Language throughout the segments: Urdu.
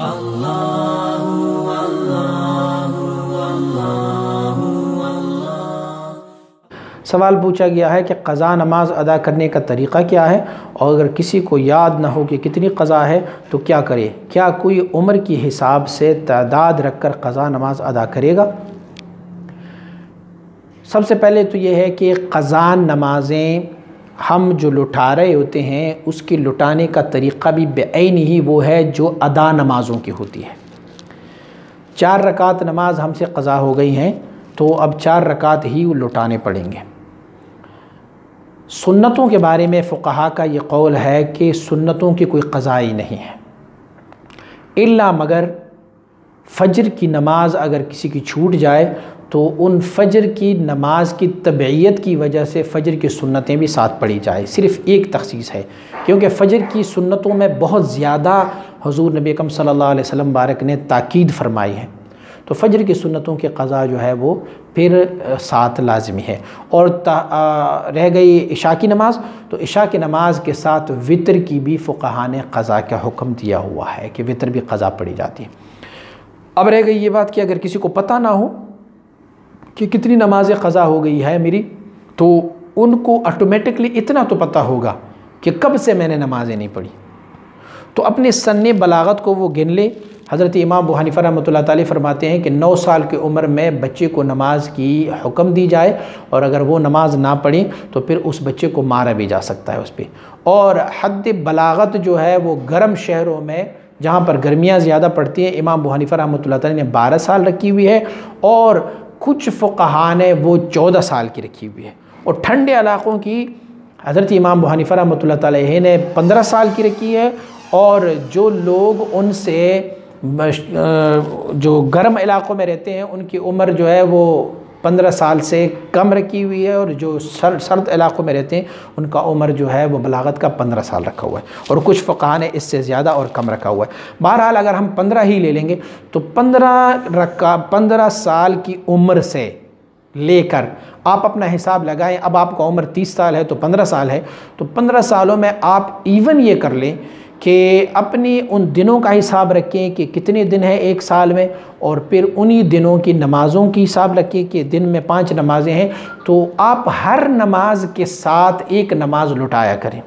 سوال پوچھا گیا ہے کہ قضا نماز ادا کرنے کا طریقہ کیا ہے اور اگر کسی کو یاد نہ ہو کہ کتنی قضا ہے تو کیا کرے؟ کیا کوئی عمر کی حساب سے تعداد رکھ کر قضا نماز ادا کرے گا؟ سب سے پہلے تو یہ ہے کہ قضا نمازیں ہم جو لٹا رہے ہوتے ہیں، اس کی لٹانے کا طریقہ بھی بعین ہی وہ ہے جو ادا نمازوں کی ہوتی ہے۔ چار رکعت نماز ہم سے قضا ہو گئی ہیں، تو اب چار رکعت ہی وہ لٹانے پڑیں گے۔ سنتوں کے بارے میں فقہا کا یہ قول ہے کہ سنتوں کی کوئی قضائی نہیں ہے۔ الا مگر فجر کی نماز اگر کسی کی چھوٹ جائے تو ان فجر کی نماز کی طبعیت کی وجہ سے فجر کی سنتیں بھی ساتھ پڑھی جائے۔ صرف ایک تخصیص ہے، کیونکہ فجر کی سنتوں میں بہت زیادہ حضور نبی اکم صلی اللہ علیہ وسلم بارک نے تاکید فرمائی ہے۔ تو فجر کی سنتوں کی قضا جو ہے وہ پھر ساتھ لازمی ہے۔ اور رہ گئی عشاء کی نماز، تو عشاء کی نماز کے ساتھ وطر کی بھی فقہ نے قضا کا حکم دیا ہوا ہے کہ وطر بھی قضا پڑی جاتی ہے۔ اب رہ گئی یہ بات کہ اگر کسی کو پتہ نہ ہو کہ کتنی نماز قضا ہو گئی ہے میری، تو ان کو آٹومیٹکلی اتنا تو پتہ ہوگا کہ کب سے میں نے نمازیں نہیں پڑھی۔ تو اپنے سن بلاغت کو وہ گن لے۔ حضرت امام ابو حنیفہ رحمۃ اللہ تعالی فرماتے ہیں کہ نو سال کی عمر میں بچے کو نماز کی حکم دی جائے اور اگر وہ نماز نہ پڑھی تو پھر اس بچے کو مارا بھی جا سکتا ہے اس پہ۔ اور حد بلاغت جو ہے وہ گرم شہروں میں جہاں پر گرمیاں زیادہ پڑتی ہیں، امام ابو حنیفہ رحمۃ اللہ تعالی نے بارہ سال رکھی ہوئی ہے اور کچھ فقہا نے وہ چودہ سال کی رکھی ہوئی ہے۔ اور ٹھنڈے علاقوں کی حضرت امام ابو حنیفہ رحمۃ اللہ تعالی نے پندرہ سال کی رکھی ہے اور جو لوگ ان سے جو گرم علاقوں میں رہتے ہیں، ان کی عمر جو ہے وہ پندرہ سال سے کم رکھی ہوئی ہے اور جو سرد علاقوں میں رہتے ہیں، ان کا عمر جو ہے وہ بلاغت کا پندرہ سال رکھا ہوا ہے اور کچھ فقہ نے اس سے زیادہ اور کم رکھا ہوا ہے۔ بہرحال اگر ہم پندرہ ہی لے لیں گے تو پندرہ رکھا پندرہ سال کی عمر سے لے کر آپ اپنا حساب لگائیں۔ اب آپ کا عمر تیس سال ہے تو پندرہ سال ہے۔ تو پندرہ سالوں میں آپ ایون یہ کر لیں کہ اپنی ان دنوں کا حساب رکھیں کہ کتنے دن ہیں ایک سال میں، اور پھر انہی دنوں کی نمازوں کی حساب رکھیں کہ دن میں پانچ نمازیں ہیں۔ تو آپ ہر نماز کے ساتھ ایک نماز لٹایا کریں۔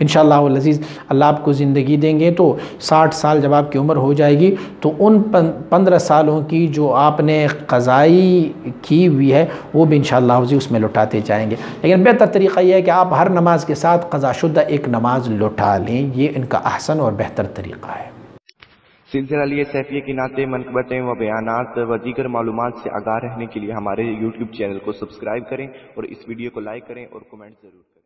انشاءاللہ العزیز اللہ آپ کو زندگی دیں گے تو ساٹھ سال جب آپ کی عمر ہو جائے گی تو ان پندرہ سالوں کی جو آپ نے قضائی کی ہوئی ہے، وہ بھی انشاءاللہ العزیز اس میں لٹاتے جائیں گے۔ لیکن بہتر طریقہ یہ ہے کہ آپ ہر نماز کے ساتھ قضا شدہ ایک نماز لٹا لیں۔ یہ ان کا احسن اور بہتر طریقہ ہے۔ سلسلہ لیے سیفیہ کی نعتیں، منقبتیں و بیانات و دیگر معلومات سے آگاہ رہنے کے لیے ہمارے یوٹیوب چینل کو سبسکرائب کریں اور اس ویڈیو کو لائک کریں اور کمنٹ ضرور کریں۔